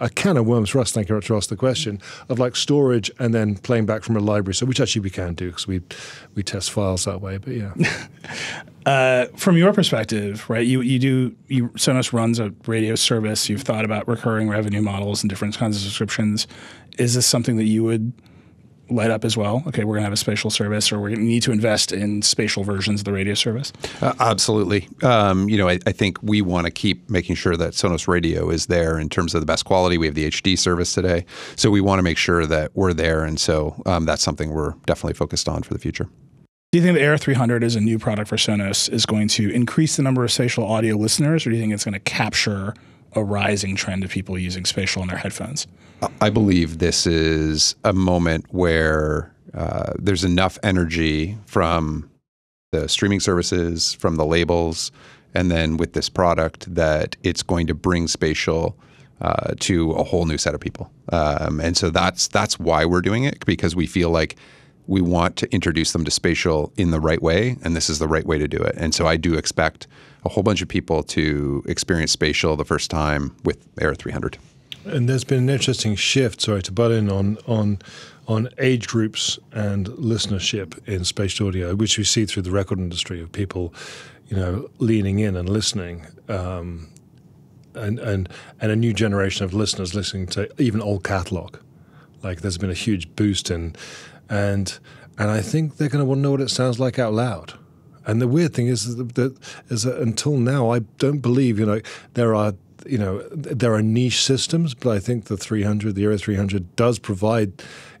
a, a can of worms for us, thank you to ask the question, of like storage and then playing back from a library. So, which actually we can do because we, we test files that way. But yeah. Uh, from your perspective, right? You you do you Sonos runs a radio service. You've thought about recurring revenue models and different kinds of subscriptions. Is this something that you would light up as well? Okay, we're gonna have a spatial service, or gonna need to invest in spatial versions of the radio service. Uh, absolutely. Um, you know, I, I think we want to keep making sure that Sonos Radio is there in terms of the best quality. We have the HD service today, so we want to make sure that we're there, and so um, that's something we're definitely focused on for the future. Do you think the Era 300 as a new product for Sonos is going to increase the number of spatial audio listeners, or do you think it's going to capture a rising trend of people using spatial in their headphones? I believe this is a moment where uh, there's enough energy from the streaming services, from the labels, and then with this product that it's going to bring spatial uh, to a whole new set of people. Um, and so that's that's why we're doing it because we feel like we want to introduce them to spatial in the right way, and this is the right way to do it. And so I do expect a whole bunch of people to experience spatial the first time with Era 300. and there's been an interesting shift. Sorry to butt in on on on age groups and listenership in spatial audio, which we see through the record industry of people, you know, leaning in and listening. Um, and, and and a new generation of listeners listening to even old catalog, like there's been a huge boost in, and and I think they're going to want to know what it sounds like out loud. And the weird thing is that, that is that until now, I don't believe you know there are you know there are niche systems, but I think the 300, the Era 300, does provide.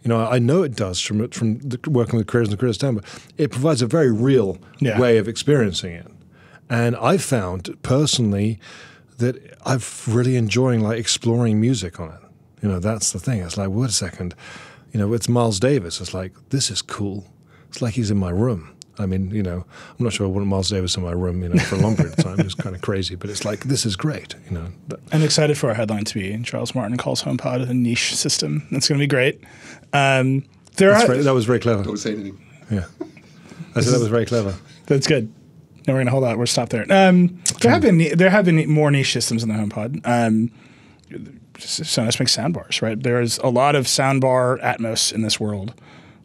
You know, I know it does from from the, working with creators and the creators down, but it provides a very real Yeah. way of experiencing it. And I've found personally that I've really enjoying like exploring music on it. You know, that's the thing. It's like, wait a second, you know, it's Miles Davis. It's like this is cool. It's like he's in my room. I mean, you know, I'm not sure I want Miles Davis in my room, you know, for a long period of time. It's kind of crazy, but it's like this is great. You know, That- I'm excited for our headline to be Giles Martin calls HomePod a niche system. That's going to be great. Um, there are very- that was very clever. Don't say anything. Yeah, I said that was very clever. That's good. No, we're gonna hold out. We're stop there. Um, there have been there have been more niche systems in the HomePod. Um, Sonos makes soundbars, right? There's a lot of soundbar Atmos in this world.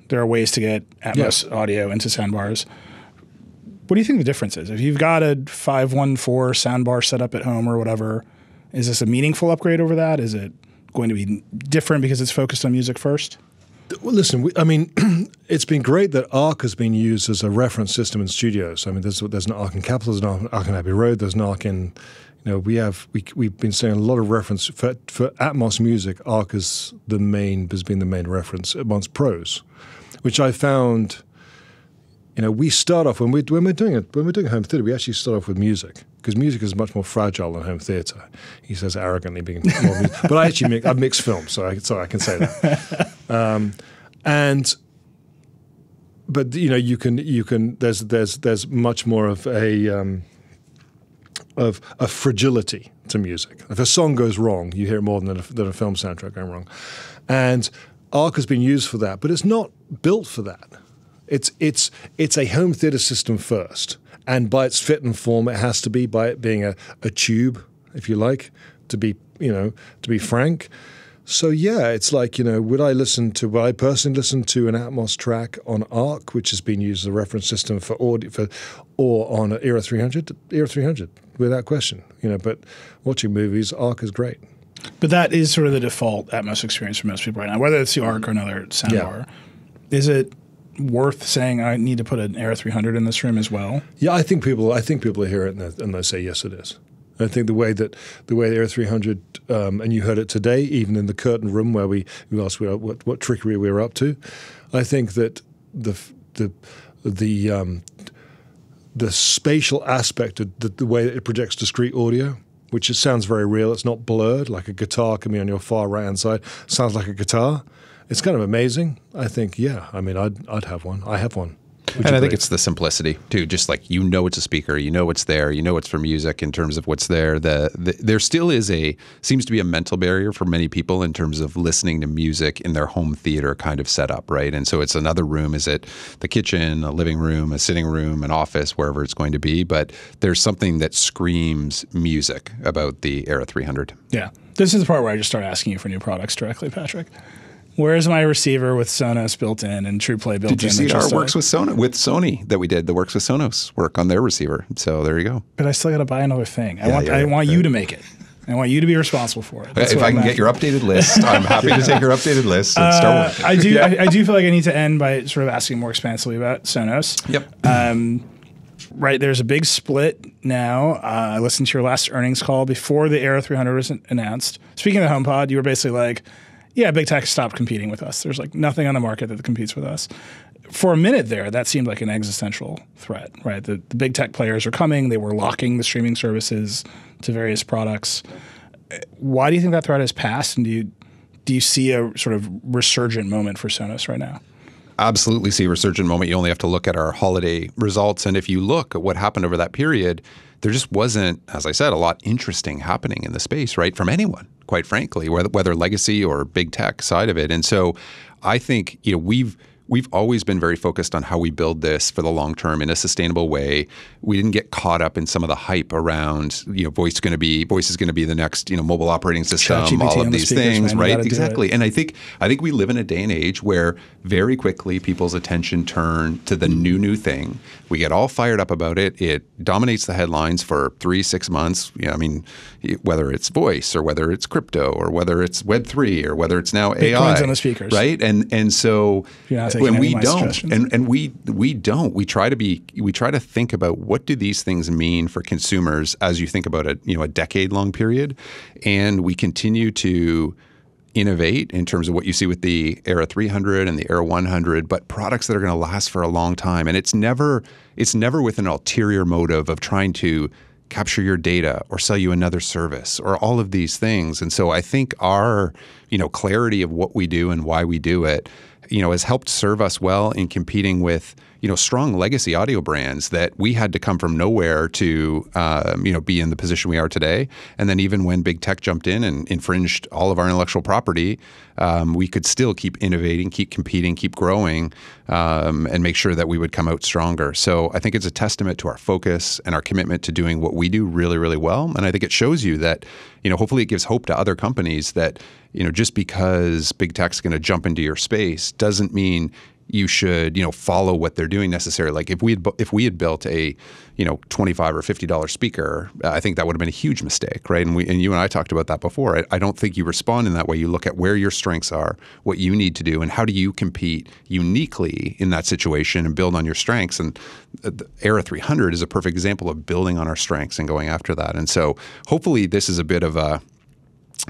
There are ways to get Atmos audio into soundbars. What do you think the difference is? If you've got a 514 soundbar set up at home or whatever, is this a meaningful upgrade over that? Is it going to be different because it's focused on music first? Well, listen, we, I mean, it's been great that ARC has been used as a reference system in studios. I mean, there's there's an ARC in Capitol, there's an ARC in Abbey Road, there's an ARC in, you know, we have we we've been seeing a lot of reference for for Atmos music. ARC is the main has been the main reference amongst pros, which I found. You know, we start off when we when we're doing it when we're doing home theater, we actually start off with music because music is much more fragile than home theater. He says arrogantly, being more music. but I actually mix, I mix films, so I so I can say that and but you know you can you can there's there's there's much more of a um, of a fragility to music. If a song goes wrong, you hear more than a, than a film soundtrack going wrong, and Arc has been used for that, but it's not built for that. It's it's it's a home theater system first, and by its fit and form, it has to be by it being a, a tube, if you like, to be you know to be frank. So yeah, it's like you know, would I listen to? Would I personally listen to an Atmos track on Arc, which has been used as a reference system for audio, for, or on Era 300? Era 300, without question. You know, but watching movies, Arc is great. But that is sort of the default Atmos experience for most people right now, whether it's the ARC or another soundbar. Yeah, Is it worth saying I need to put an Era 300 in this room as well? Yeah, I think people. I think people hear it and they, and they say yes, it is. I think the way that the way the Era 300, um, and you heard it today, even in the curtain room where we, we asked what, what, trickery we were up to. I think that the the the um, the spatial aspect of the, the way it projects discrete audio, which it sounds very real. It's not blurred like a guitar can be on your far right hand side. Sounds like a guitar. It's kind of amazing. I think, yeah. I mean, I'd I'd have one. I have one. Would And I think it's the simplicity too. Just like you know it's a speaker, you know it's there, you know it's for music in terms of what's there. The, the there still is a seems to be a mental barrier for many people in terms of listening to music in their home theater kind of setup, right? And so it's another room. Is it the kitchen, a living room, a sitting room, an office, wherever it's going to be? But there's something that screams music about the Era 300. Yeah. This is the part where I just start asking you for new products directly, Patrick. Where's my receiver with Sonos built in and TruePlay built in? Did you see our works with Sony with Sony that we did? The works with Sonos work on their receiver. So there you go. But I still got to buy another thing. I Yeah, want yeah, I yeah. want you to make it. I want you to be responsible for it. That's if I can get your updated list, I'm happy to take your updated list and start Uh, working. I do. I, I do feel like I need to end by sort of asking more expansively about Sonos. Yep. Um, right. There's a big split now. Uh, I listened to your last earnings call before the Era 300 was announced. Speaking of the HomePod, you were basically like, "Yeah, big tech stopped competing with us. There's like nothing on the market that competes with us." For a minute there, that seemed like an existential threat. Right. The, the big tech players are coming. They were locking the streaming services to various products. Why do you think that threat has passed? And do you do you see a sort of resurgent moment for Sonos right now? absolutely see a resurgent moment. You only have to look at our holiday results. And if you look at what happened over that period, there just wasn't, as I said, a lot interesting happening in the space, right? From anyone, quite frankly, whether, whether legacy or big tech side of it. And so I think, you know, we've, we've always been very focused on how we build this for the long term in a sustainable way. We didn't get caught up in some of the hype around you know voice going to be voice is going to be the next you know mobile operating system, ChatGPT all of these speakers, things, man, right? gotta do it. Exactly. And I think I think we live in a day and age where very quickly people's attention turn to the new new thing. We get all fired up about it. It dominates the headlines for three six months. You know, I mean, whether it's voice or whether it's crypto or whether it's Web three or whether it's now Bitcoin's AI on the speakers. right? And and so taking when any we don't, and and we we don't, we try to be, we try to think about what do these things mean for consumers as you think about a you know a decade long period, and we continue to innovate in terms of what you see with the Era 300 and the Era 100, but products that are going to last for a long time. And it's never it's never with an ulterior motive of trying to capture your data or sell you another service or all of these things. And so I think our you know clarity of what we do and why we do it, you know, has helped serve us well in competing with you know strong legacy audio brands that we had to come from nowhere to um, you know be in the position we are today. And then even when big tech jumped in and infringed all of our intellectual property, um, we could still keep innovating, keep competing, keep growing, um, and make sure that we would come out stronger. So I think it's a testament to our focus and our commitment to doing what we do really, really well. And I think it shows you that you know hopefully it gives hope to other companies that you know just because big tech's going to jump into your space doesn't mean you should you know follow what they're doing necessarily. Like if we had if we had built a you know twenty five or fifty dollar speaker, I think that would have been a huge mistake, right? And we and you and I talked about that before. I, I don't think you respond in that way. You look at where your strengths are, what you need to do, and how do you compete uniquely in that situation and build on your strengths. And the Era 300 is a perfect example of building on our strengths and going after that. And so hopefully this is a bit of a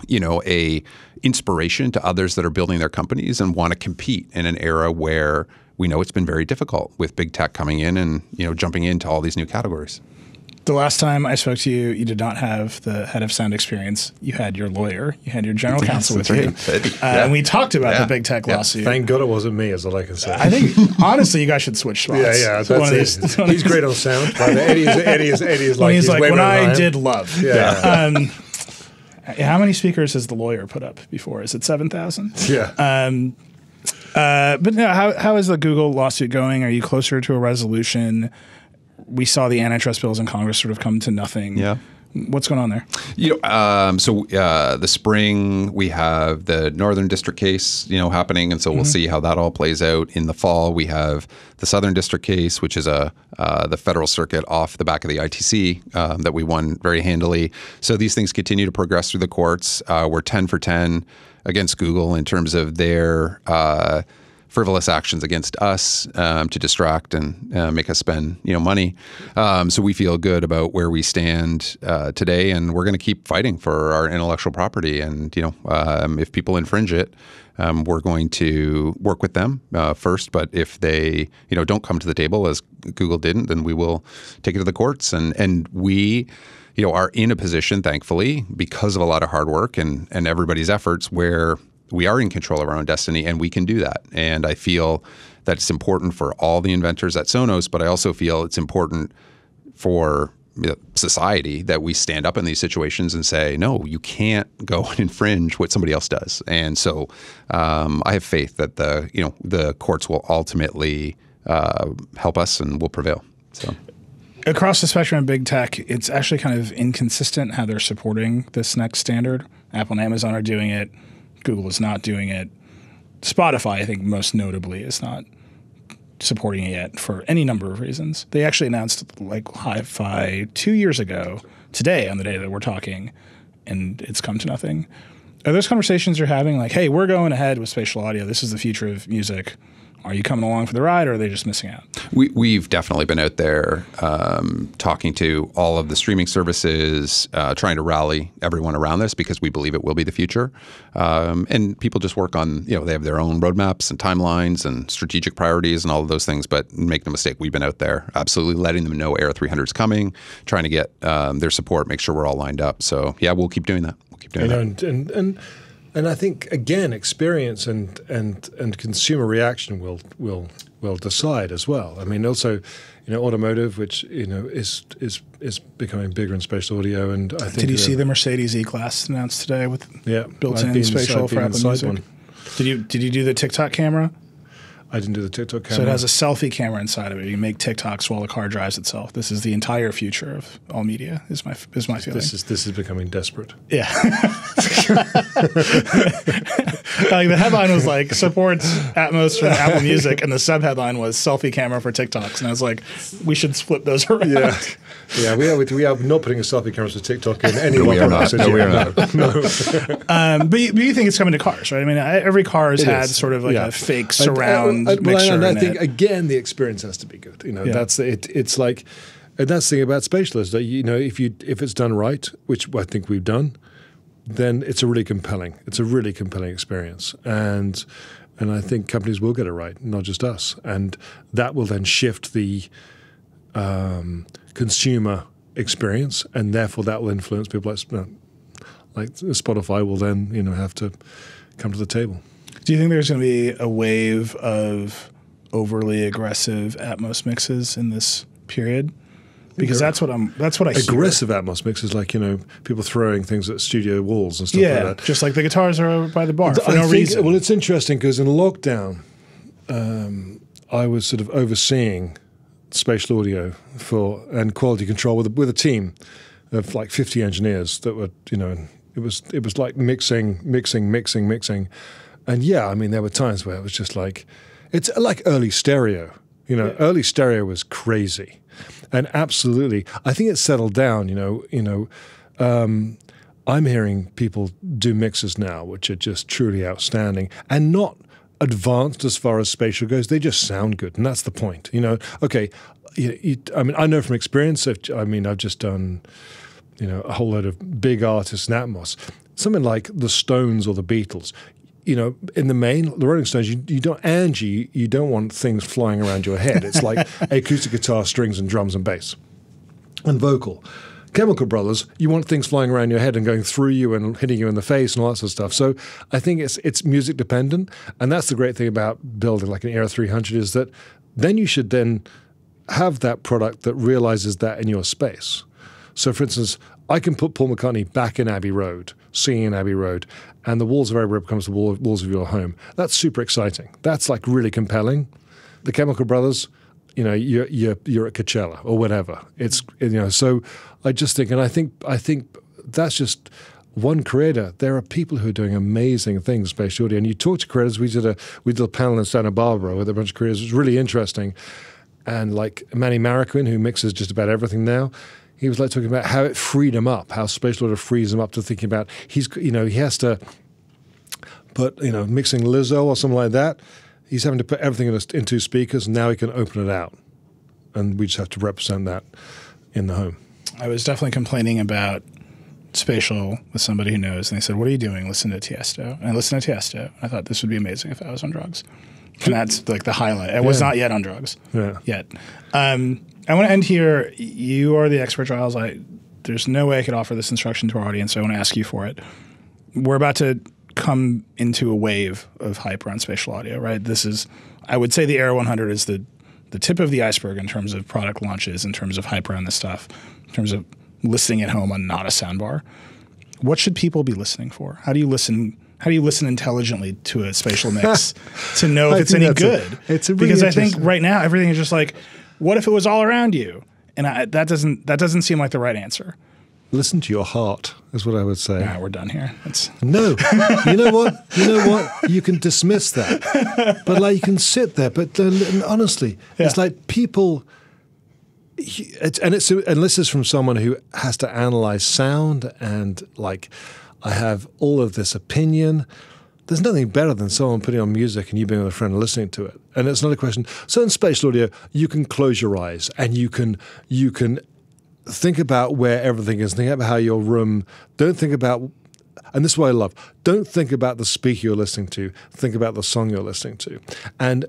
you know a inspiration to others that are building their companies and want to compete in an era where we know it's been very difficult with big tech coming in and you know jumping into all these new categories. The last time I spoke to you, you did not have the head of sound experience. You had your lawyer. You had your general counsel with that's you, uh, Yeah. and we talked about Yeah. the big tech Yeah. lawsuit. Thank God it wasn't me, is all I can say. I think honestly, you guys should switch spots. yeah, yeah, It's that's one of these- one He's great on sound. But Eddie is, Eddie is, Eddie is like he's like, way when I did love. Yeah. Um, how many speakers has the lawyer put up before? Is it seven thousand? Yeah. Uh, but no, how how is the Google lawsuit going? Are you closer to a resolution? We saw the antitrust bills in Congress sort of come to nothing. Yeah. What's going on there? You know, um, so uh, the spring we have the Northern District case, you know, happening, and so we'll see how that all plays out. In the fall, we have the Southern District case, which is a uh, the federal circuit off the back of the ITC um, that we won very handily. So these things continue to progress through the courts. Uh, we're ten for ten against Google in terms of their. Frivolous actions against us um, to distract and uh, make us spend you know money. Um, so we feel good about where we stand uh, today, and we're going to keep fighting for our intellectual property. And you know, um, if people infringe it. Um, we're going to work with them uh, first, but if they, you know, don't come to the table as Google didn't, then we will take it to the courts. And and we, you know, are in a position, thankfully, because of a lot of hard work and and everybody's efforts, where we are in control of our own destiny and we can do that. And I feel that it's important for all the inventors at Sonos, but I also feel it's important for society that we stand up in these situations and say, no, you can't go and infringe what somebody else does. And so um, I have faith that the you know the courts will ultimately uh, help us and will prevail. So. across the spectrum of big tech, it's actually kind of inconsistent how they're supporting this next standard. Apple and Amazon are doing it. Google is not doing it. Spotify, I think, most notably, is not supporting it yet for any number of reasons. They actually announced like Hi-Fi two years ago today on the day that we're talking, and it's come to nothing. Are those conversations you're having like, hey, we're going ahead with spatial audio. This is the future of music. Are you coming along for the ride, or are they just missing out? We, we've definitely been out there um, talking to all of the streaming services, uh, trying to rally everyone around this because we believe it will be the future. Um, and people just work on, you know, they have their own roadmaps and timelines and strategic priorities and all of those things. But make no mistake, we've been out there absolutely letting them know Era 300 is coming, trying to get um, their support, make sure we're all lined up. So, yeah, we'll keep doing that. We'll keep doing You know, that. and, and and and I think again, experience and and and consumer reaction will will will decide as well. I mean, also, you know, automotive, which you know is is is becoming bigger in spatial audio, and I think Did you see the Mercedes E-Class announced today with Yeah, built-in spatial for Apple Music? one. Did you did you do the TikTok camera? I didn't do the TikTok camera. So it has a selfie camera inside of it. You make TikToks while the car drives itself. This is the entire future of all media. Is my is my feeling. this is this is becoming desperate. yeah. like the headline was like supports Atmos from Apple Music, and the sub headline was selfie camera for TikToks, and I was like, we should flip those around. Yeah, yeah. We are we are not putting a selfie camera for TikTok in any No, of we our are No, we are yet. not. Um, but, you, but you think it's coming to cars, right? I mean, I- every car has It had is. sort of like Yeah. a fake And, well, mixer. and I in think it. again the experience has to be good. You know, Yeah. that's it. It's like, and that's the thing about spatial is that you know if you if it's done right, which I think we've done, then it's a really compelling. It's a really compelling experience, and and I think companies will get it right, not just us, and that will then shift the um, consumer experience, and therefore that will influence people like uh, like Spotify will then you know have to come to the table. Do you think there's going to be a wave of overly aggressive Atmos mixes in this period? Because that's what I'm. That's what I hear. aggressive Atmos mixes, like you know, people throwing things at studio walls and stuff Yeah, like that. just like the guitars are over by the bar for I no think- reason. Well, it's interesting because in lockdown, um, I was sort of overseeing spatial audio for and quality control with a, with a team of like 50 engineers that were, you know, it was it was like mixing, mixing, mixing, mixing, and yeah, I mean, there were times where it was just like, it's like early stereo. You know, early stereo was crazy, and absolutely, I think it's settled down. You know, you know. Um, I'm hearing people do mixes now, which are just truly outstanding and not advanced as far as spatial goes. They just sound good, and that's the point. You know, okay. You, you, I mean, I know from experience. If, I mean, I've just done, you know, a whole load of big artists in Atmos. Something like the Stones or the Beatles. You know, in the main, the Rolling Stones, you, you don't, Angie, you don't want things flying around your head. It's like acoustic guitar, strings, and drums and bass and vocal. Chemical Brothers, you want things flying around your head and going through you and hitting you in the face and all that sort of stuff. So I think it's it's music dependent, and that's the great thing about building like an Era 300 is that then you should then have that product that realizes that in your space. So, for instance, I can put Paul McCartney back in Abbey Road, singing in Abbey Road, and the walls of Road becomes the wall, walls of your home. That's super exciting. That's like really compelling. The Chemical Brothers, you know, you're you're, you're at Coachella or whatever. It's you know. So I just think, and I think I think that's just one creator. There are people who are doing amazing things, spatial audio. And you talk to creators. We did a we did a panel in Santa Barbara with a bunch of creators. It was really interesting. And like Manny Marroquin, who mixes just about everything now, he was like talking about how it freed him up, how spatial audio frees him up to thinking about he's you know he has to put you know mixing Lizzo or something like that. He's having to put everything in a, into speakers, and now he can open it out, and we just have to represent that in the home. I was definitely complaining about spatial with somebody who knows, and they said, "What are you doing? Listen to Tiesto." And I listened to Tiesto. I thought this would be amazing if I was on drugs, and that's like the highlight. I was Yeah. not yet on drugs. Yeah. Yet. Um, I want to end here. You are the expert, Giles. I there's no way I could offer this instruction to our audience. So I want to ask you for it. We're about to come into a wave of hype around spatial audio, right? This is, I would say, the Era 100 is the the tip of the iceberg in terms of product launches, in terms of hype around this stuff, in terms of listening at home on not a soundbar. What should people be listening for? How do you listen? How do you listen intelligently to a spatial mix to know if it's any that's a- good? it's a really because I think right now everything is just like, what if it was all around you? And I, that doesn't that doesn't seem like the right answer. Listen to your heart, is what I would say. Right, we're done here. It's No, you know what? You know what? You can dismiss that, but like you can sit there. But uh, honestly, it's like people. It's, and it's and this is from someone who has to analyze sound and like I have all of this opinion. There's nothing better than someone putting on music and you being with a friend and listening to it. And it's not a question. So in spatial audio, you can close your eyes and you can you can think about where everything is. Think about how your room. Don't think about, and this is what I love. Don't think about the speaker you're listening to. Think about the song you're listening to. And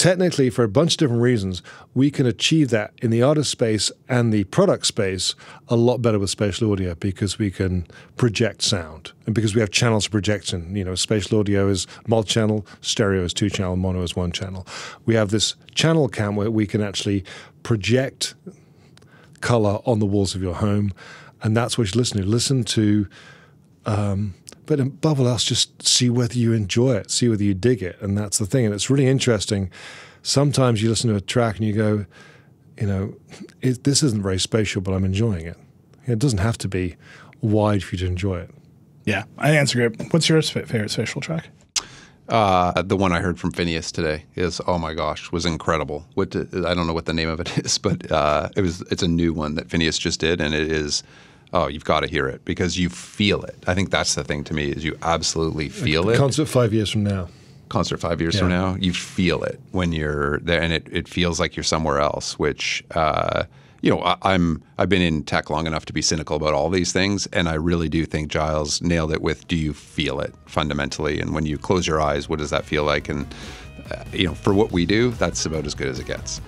technically, for a bunch of different reasons, we can achieve that in the artist space and the product space a lot better with spatial audio because we can project sound and because we have channels of projection. You know, spatial audio is multi-channel, stereo is two-channel, mono is one channel. We have this channel cam where we can actually project color on the walls of your home, and that's what you listen to. Listen to um, but above all else, just see whether you enjoy it, see whether you dig it, and that's the thing. And it's really interesting. Sometimes you listen to a track and you go, you know, it, this isn't very spatial, but I'm enjoying it. It doesn't have to be wide for you to enjoy it. Yeah, I think that's great. What's your favorite spatial track? Uh, the one I heard from Finneas today is oh my gosh was incredible. What I don't know what the name of it is, but uh, it was it's a new one that Finneas just did, and it is oh you've got to hear it because you feel it. I think that's the thing to me is you absolutely feel it. Concert five years from now. Concert five years from now, you feel it when you're there, and it, it feels like you're somewhere else. Which uh, you know I, I'm I've been in tech long enough to be cynical about all these things, and I really do think Giles nailed it with "Do you feel it?" fundamentally, and when you close your eyes, what does that feel like? And uh, you know, for what we do, that's about as good as it gets.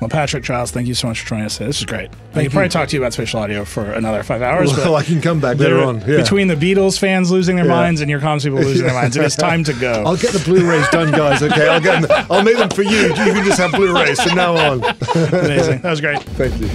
Well, Patrick Giles, thank you so much for joining us today. This is great. I could probably talk to you about spatial audio for another five hours. Well, I can come back later on. Yeah. Between the Beatles fans losing their Yeah. minds and your comms people losing their minds, it is time to go. I'll get the Blu-rays done, guys. Okay, I'll get them. I'll make them for you. You can just have Blu-rays from now on. Amazing. That was great. Thank you.